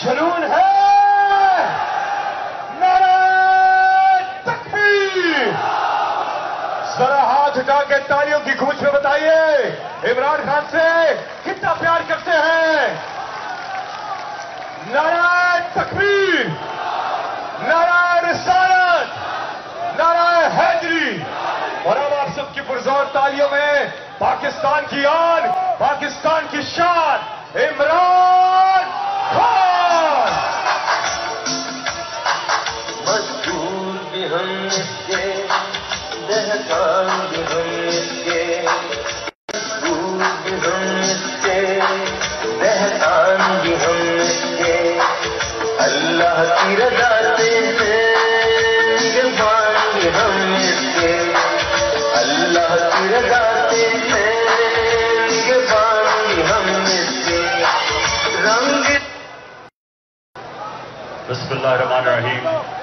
जुनून है। नारा तकबीर। जरा हाथ उठा के तालियों की गूंज में बताइए, इमरान खान से कितना प्यार करते हैं? नारा तकबीर। नारा रिसालत। नारा हैदरी। और अब आप सबकी पुरजोर तालियों में पाकिस्तान की आन, पाकिस्तान की शान, इमरान हम इसके अल्लाह की रजा से इसके अल्लाह की रजा से इसके रंग बसमीम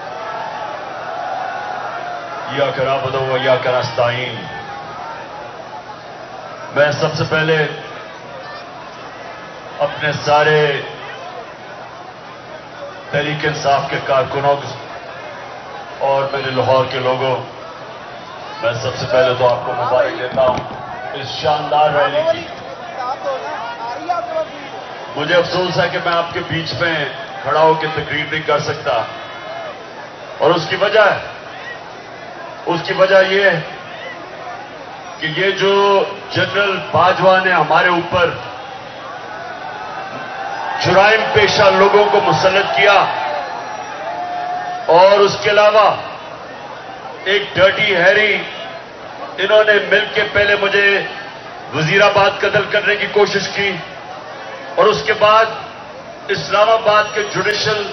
या कराबदो या करास्ताइन मैं सबसे पहले अपने सारे तहरीक इंसाफ के कारकुनों और मेरे लाहौर के लोगों, मैं सबसे पहले तो आपको मुबारक देता हूँ इस शानदार रैली की। मुझे अफसोस है कि मैं आपके बीच में खड़ा होकर तकरीर नहीं कर सकता और उसकी वजह उसकी वजह यह है कि ये जो जनरल बाजवा ने हमारे ऊपर जुराइम पेशा लोगों को मुसलत किया और उसके अलावा एक डर्टी हैरी, इन्होंने मिलकर पहले मुझे वजीराबाद कत्ल करने की कोशिश की और उसके बाद इस्लामाबाद के जुडिशल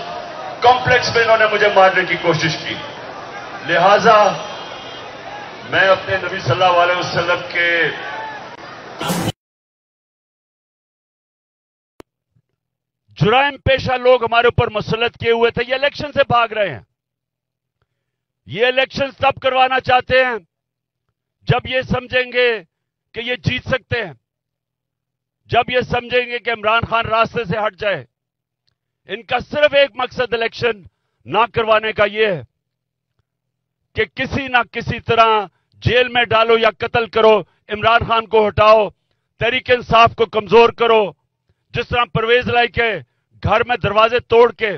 कॉम्प्लेक्स में इन्होंने मुझे मारने की कोशिश की। लिहाजा मैं अपने नबी सल्लल्लाहु अलैहि वसल्लम के जुराइम पेशा लोग हमारे ऊपर मुसलत किए हुए थे, ये इलेक्शन से भाग रहे हैं। ये इलेक्शन तब करवाना चाहते हैं, जब ये समझेंगे कि ये जीत सकते हैं, जब ये समझेंगे कि इमरान खान रास्ते से हट जाए। इनका सिर्फ़ एक मकसद इलेक्शन ना करवाने का यह है कि किसी ना किसी तरह जेल में डालो या कत्ल करो, इमरान खान को हटाओ, तहरीक इंसाफ को कमज़ोर करो। जिस तरह परवेज लाई के घर में दरवाजे तोड़ के,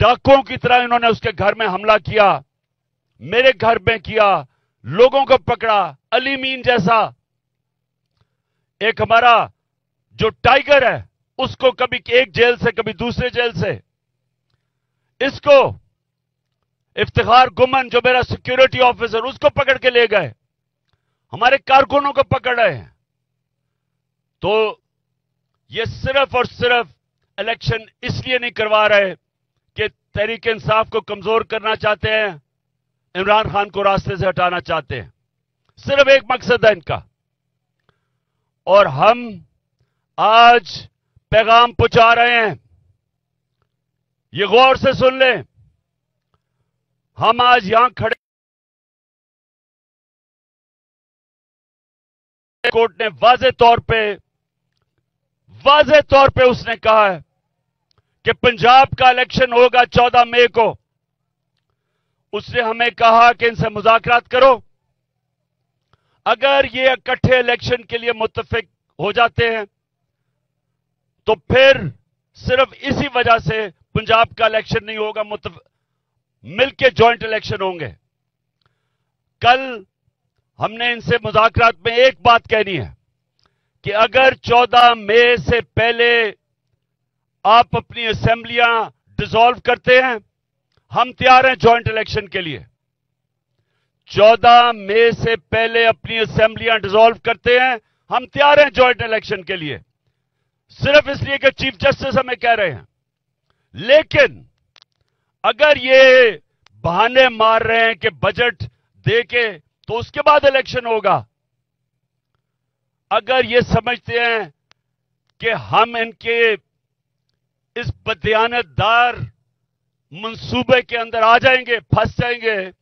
डाकुओं की तरह इन्होंने उसके घर में हमला किया, मेरे घर में किया, लोगों को पकड़ा, अली मीन जैसा। एक हमारा जो टाइगर है, उसको कभी एक जेल से, कभी दूसरे जेल से। इसको इफ्तिखार गुमन जो मेरा सिक्योरिटी ऑफिसर उसको पकड़ के ले गए। हमारे कारकुनों को पकड़ रहे हैं। तो ये सिर्फ़ और सिर्फ़ इलेक्शन इसलिए नहीं करवा रहे कि तहरीक इंसाफ को कमज़ोर करना चाहते हैं, इमरान खान को रास्ते से हटाना चाहते हैं। सिर्फ़ एक मकसद है इनका। और हम आज पैगाम पहुँचा रहे हैं। ये गौर से सुन लें। हम आज यहाँ खड़े कोर्ट ने वाजे तौर पे, वाजे तौर पे उसने कहा है कि पंजाब का इलेक्शन होगा 14 मई को। उसने हमें कहा कि इनसे मुजाकरात करो। अगर ये इकट्ठे इलेक्शन के लिए मुतफिक हो जाते हैं तो फिर सिर्फ़ इसी वजह से पंजाब का इलेक्शन नहीं होगा मिलके जॉइंट इलेक्शन होंगे। कल हमने इनसे मुजाकरात में एक बात कहनी है कि अगर 14 मई से पहले आप अपनी असेंबलियाँ डिसॉल्व करते हैं, हम तैयार हैं जॉइंट इलेक्शन के लिए। 14 मई से पहले अपनी असेंबलियाँ डिसॉल्व करते हैं, हम तैयार हैं जॉइंट इलेक्शन के लिए। सिर्फ़ इसलिए कि चीफ जस्टिस हमें कह रहे हैं। लेकिन अगर ये बहाने मार रहे हैं कि बजट दे के तो उसके बाद इलेक्शन होगा। अगर ये समझते हैं कि हम इनके इस बदयानतदार मंसूबे के अंदर आ जाएँगे, फंस जाएँगे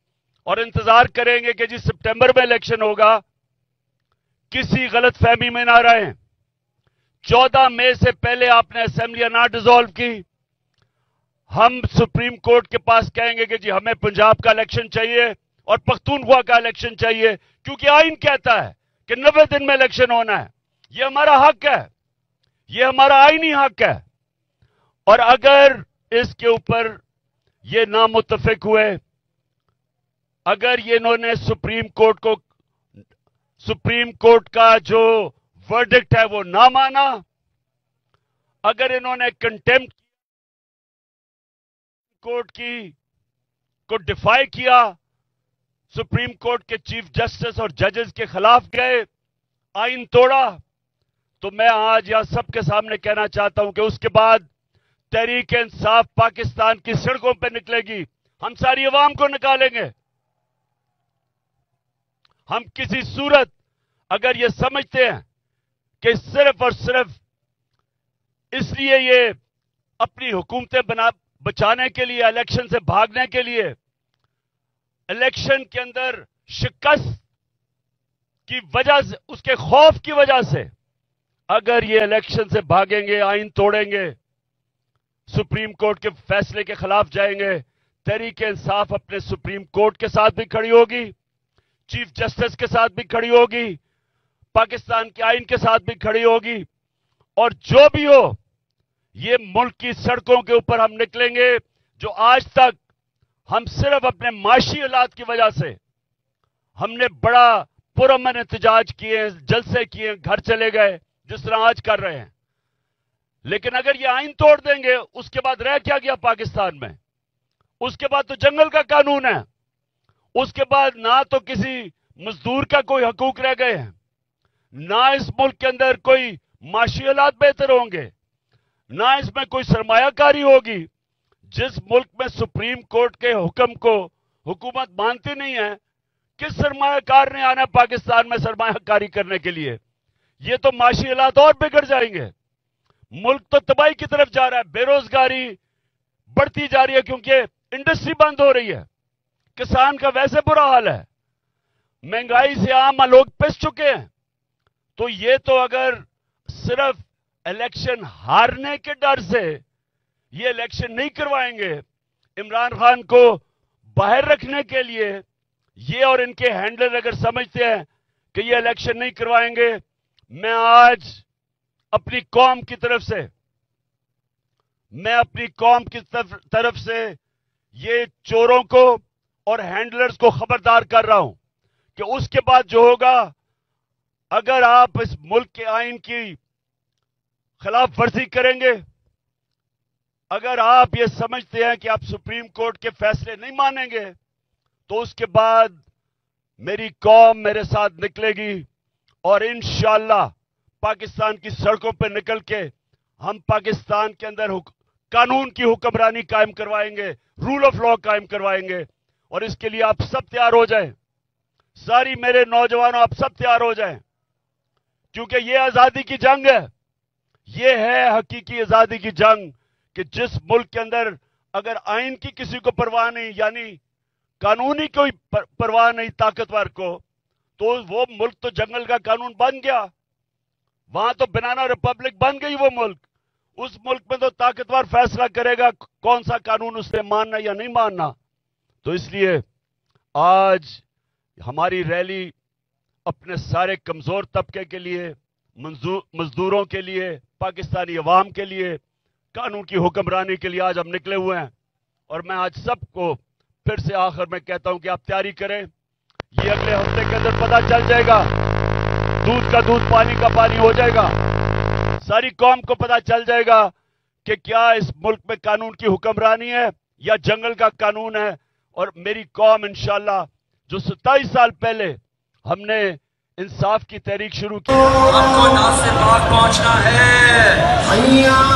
और इंतज़ार करेंगे कि जी सितंबर में इलेक्शन होगा, किसी गलत फहमी में ना रहें। 14 मई से पहले आपने असेंबलियाँ ना डिसॉल्व की। हम सुप्रीम कोर्ट के पास कहेंगे कि जी, हमें पंजाब का इलेक्शन चाहिए और पख्तूनख्वा का इलेक्शन चाहिए, क्योंकि आइन कहता है कि नब्बे दिन में इलेक्शन होना है। यह हमारा हक है। यह हमारा आईनी हक है। और अगर इसके ऊपर ये नामुतफिक हुए, अगर ये इन्होंने सुप्रीम कोर्ट को, सुप्रीम कोर्ट का जो वर्डिक्ट है वो ना माना, अगर इन्होंने कंटेम्प्ट कोर्ट की, को डिफाई किया, सुप्रीम कोर्ट के चीफ जस्टिस और जजेस के खिलाफ गए, आइन तोड़ा। तो मैं आज यहाँ सबके सामने कहना चाहता हूँ कि उसके बाद तहरीक इंसाफ पाकिस्तान की सड़कों पर निकलेगी। हम सारी आवाम को निकालेंगे। हम किसी सूरत अगर ये समझते हैं कि सिर्फ़ और सिर्फ़ इसलिए ये अपनी हुकूमतें बना बचाने के लिए इलेक्शन से भागने के लिए इलेक्शन के अंदर शिकस्त की वजह से, उसके खौफ की वजह से, अगर ये इलेक्शन से भागेंगे, आइन तोड़ेंगे, सुप्रीम कोर्ट के फैसले के खिलाफ जाएँगे तहरीक इंसाफ अपने सुप्रीम कोर्ट के साथ भी खड़ी होगी, चीफ जस्टिस के साथ भी खड़ी होगी, पाकिस्तान के आइन के साथ भी खड़ी होगी, और जो भी हो ये मुल्क की सड़कों के ऊपर हम निकलेंगे, जो आज तक हम सिर्फ़ अपने माशी हालात की वजह से हमने बड़ा पुरमन एहतजाज किए, जलसे किए, घर चले गए, जिस तरह आज कर रहे हैं। लेकिन अगर ये आइन तोड़ देंगे, उसके बाद रह क्या गया पाकिस्तान में? उसके बाद तो जंगल का कानून है। उसके बाद ना तो किसी मजदूर का कोई हकूक रह गए हैं। ना इस मुल्क के अंदर कोई माशी हालात बेहतर होंगे। ना इसमें कोई सरमायाकारी होगी। जिस मुल्क में सुप्रीम कोर्ट के हुक्म को हुकूमत मानती नहीं है, किस सरमायाकार ने आना पाकिस्तान में सरमायाकारी करने के लिए? ये तो माशी हालात और बिगड़ जाएँगे। मुल्क तो तबाही की तरफ़ जा रहा है, बेरोजगारी बढ़ती जा रही है क्योंकि इंडस्ट्री बंद हो रही है। किसान का वैसे बुरा हाल है। महँगाई से आम लोग पिस चुके हैं। तो ये तो अगर सिर्फ़ इलेक्शन हारने के डर से ये इलेक्शन नहीं करवाएँगे। इमरान खान को बाहर रखने के लिए ये और इनके हैंडलर अगर समझते हैं कि ये इलेक्शन नहीं करवाएँगे, मैं आज अपनी कौम की तरफ़ से, मैं अपनी कौम की तरफ़ से ये चोरों को और हैंडलर्स को खबरदार कर रहा हूँ कि उसके बाद जो होगा, अगर आप इस मुल्क के आइन की खिलाफ वर्जी करेंगे। अगर आप ये समझते हैं कि आप सुप्रीम कोर्ट के फैसले नहीं मानेंगे तो उसके बाद मेरी कौम मेरे साथ निकलेगी और इंशाला पाकिस्तान की सड़कों पर निकल के हम पाकिस्तान के अंदर कानून की हुक्मरानी कायम करवाएँगे रूल ऑफ़ लॉ कायम करवाएँगे और इसके लिए आप सब तैयार हो जाएँ। सारी मेरे नौजवानों, आप सब तैयार हो जाएँ। क्योंकि ये आज़ादी की जंग है। ये है हकीकी आज़ादी की जंग कि जिस मुल्क के अंदर अगर आइन की किसी को परवाह नहीं, यानी कानूनी कोई परवाह नहीं ताकतवर को तो वो मुल्क तो जंगल का कानून बन गया। वहाँ तो बनाना रिपब्लिक बन गई वो मुल्क। उस मुल्क में तो ताकतवर फैसला करेगा कौन सा कानून उसने मानना या नहीं मानना। तो इसलिए आज हमारी रैली अपने सारे कमज़ोर तबके के लिए मजदूरों के लिए पाकिस्तानी अवाम के लिए, कानून की हुक्मरानी के लिए आज हम निकले हुए हैं। और मैं आज सबको फिर से आखिर में कहता हूँ कि आप तैयारी करें। ये अगले हफ़्ते के अंदर पता चल जाएगा। दूध का दूध, पानी का पानी हो जाएगा। सारी कौम को पता चल जाएगा कि क्या इस मुल्क में कानून की हुक्मरानी है या जंगल का कानून है। और मेरी कौम इंशाला जो सत्ताईस साल पहले हमने इंसाफ की तहरीक शुरू की। हमको नासिर बाग पहुँचना है।